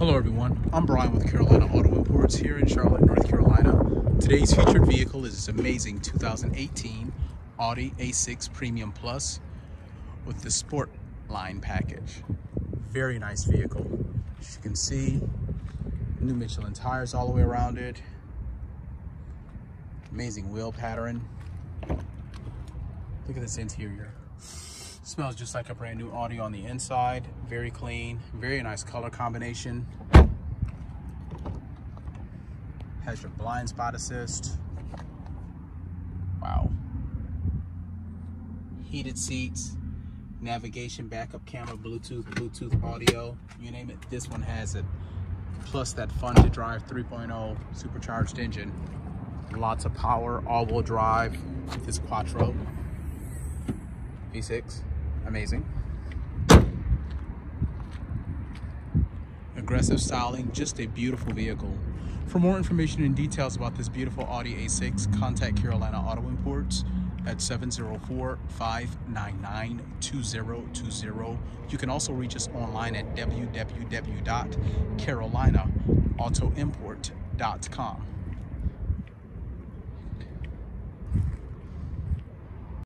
Hello everyone, I'm Brian with Carolina Auto Imports here in Charlotte, North Carolina. Today's featured vehicle is this amazing 2018 Audi A6 Premium Plus with the Sport Line package. Very nice vehicle. As you can see, new Michelin tires all the way around it. Amazing wheel pattern. Look at this interior. Smells just like a brand new Audi on the inside. Very clean, very nice color combination. Has your blind spot assist. Wow. Heated seats, navigation, backup camera, Bluetooth, Bluetooth audio, you name it. This one has it. Plus that fun to drive 3.0 supercharged engine. Lots of power, all-wheel drive with this Quattro V6 amazing. Aggressive styling, just a beautiful vehicle. For more information and details about this beautiful Audi A6, contact Carolina Auto Imports at 704-599-2020. You can also reach us online at www.carolinaautoimport.com.